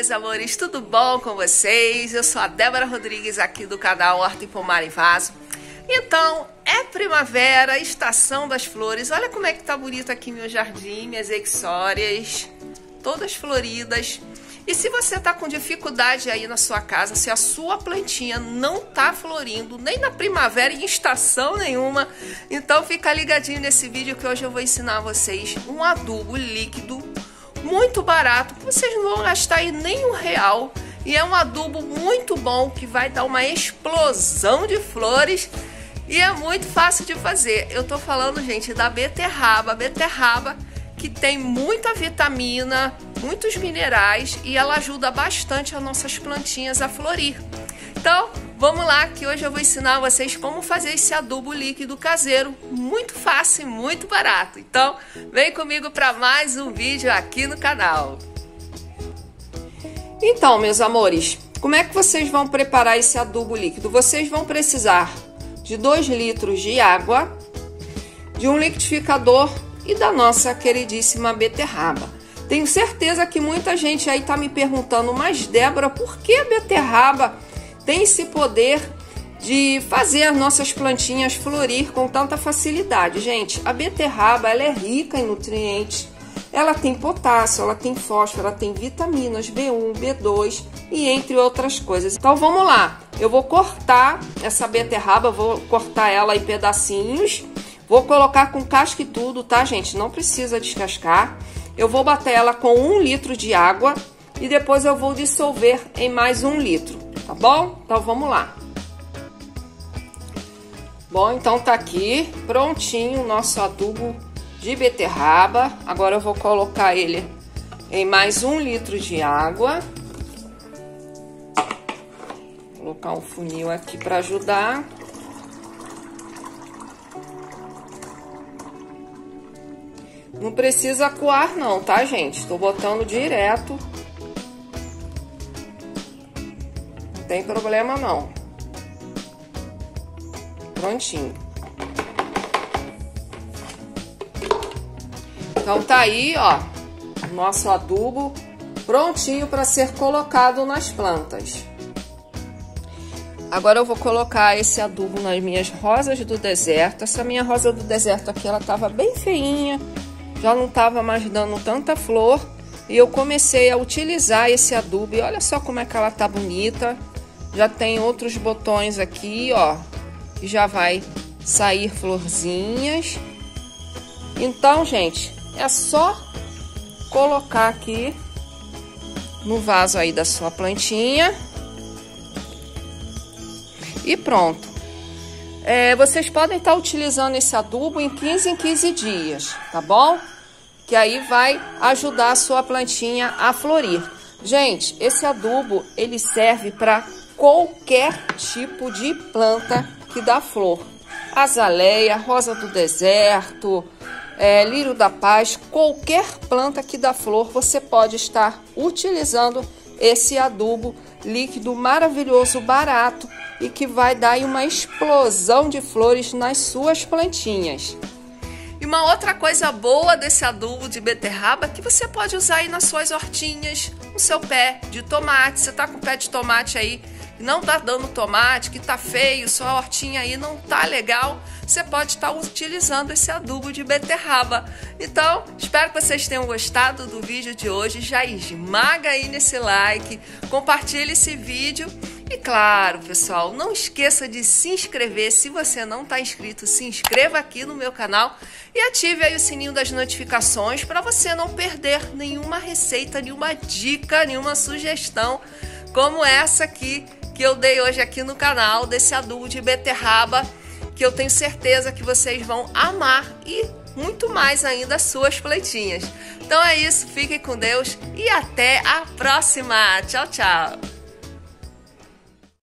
meus amores, tudo bom com vocês? Eu sou a Débora Rodrigues aqui do canal Horta e Pomar em Vaso. Então, é primavera, estação das flores. Olha como é que tá bonito aqui meu jardim, minhas exórias, todas floridas. E se você tá com dificuldade aí na sua casa, se a sua plantinha não tá florindo nem na primavera em estação nenhuma, então fica ligadinho nesse vídeo que hoje eu vou ensinar vocês um adubo líquido muito barato, vocês não vão gastar aí nem um real. E é um adubo muito bom que vai dar uma explosão de flores e é muito fácil de fazer. Eu tô falando, gente, da beterraba. Beterraba que tem muita vitamina, muitos minerais e ela ajuda bastante as nossas plantinhas a florir. Então, vamos lá que hoje eu vou ensinar vocês como fazer esse adubo líquido caseiro, muito fácil e muito barato. Então, vem comigo para mais um vídeo aqui no canal. Então, meus amores, como é que vocês vão preparar esse adubo líquido? Vocês vão precisar de 2 litros de água, de um liquidificador e da nossa queridíssima beterraba. Tenho certeza que muita gente aí tá me perguntando, mas Débora, por que beterraba tem esse poder de fazer as nossas plantinhas florir com tanta facilidade. Gente, a beterraba ela é rica em nutrientes. Ela tem potássio, ela tem fósforo, ela tem vitaminas B1, B2 e entre outras coisas. Então vamos lá. Eu vou cortar essa beterraba, vou cortar ela em pedacinhos. Vou colocar com casca e tudo, tá, gente? Não precisa descascar. Eu vou bater ela com um litro de água e depois eu vou dissolver em mais um litro tá bom? Então vamos lá. Bom, então tá aqui prontinho o nosso adubo de beterraba. Agora eu vou colocar ele em mais um litro de água. Vou colocar um funil aqui para ajudar. Não precisa coar não, tá, gente? Tô botando direto tem problema não. Prontinho. Então tá aí, ó, nosso adubo prontinho para ser colocado nas plantas. Agora eu vou colocar esse adubo nas minhas rosas do deserto. Essa minha rosa do deserto aqui, ela tava bem feinha, já não tava mais dando tanta flor. E eu comecei a utilizar esse adubo e olha só como é que ela tá bonita. Já tem outros botões aqui, ó, que já vai sair florzinhas. Então, gente, é só colocar aqui no vaso aí da sua plantinha. E pronto. É, vocês podem estar utilizando esse adubo em 15 em 15 dias, tá bom? Que aí vai ajudar a sua plantinha a florir. Gente, esse adubo, ele serve para qualquer tipo de planta que dá flor. Azaleia, rosa do deserto, é, lírio da paz, qualquer planta que dá flor, você pode estar utilizando esse adubo líquido maravilhoso, barato e que vai dar uma explosão de flores nas suas plantinhas. E uma outra coisa boa desse adubo de beterraba que você pode usar aí nas suas hortinhas, no seu pé de tomate. Você tá com pé de tomate aí não tá dando tomate, que tá feio, sua hortinha aí não tá legal, você pode estar tá utilizando esse adubo de beterraba. Então, espero que vocês tenham gostado do vídeo de hoje. Já esmaga aí nesse like, compartilhe esse vídeo. E claro, pessoal, não esqueça de se inscrever. Se você não está inscrito, se inscreva aqui no meu canal e ative aí o sininho das notificações para você não perder nenhuma receita, nenhuma dica, nenhuma sugestão como essa aqui que eu dei hoje aqui no canal desse adubo de beterraba que eu tenho certeza que vocês vão amar e muito mais ainda as suas plantinhas. Então é isso, fiquem com Deus e até a próxima. Tchau, tchau.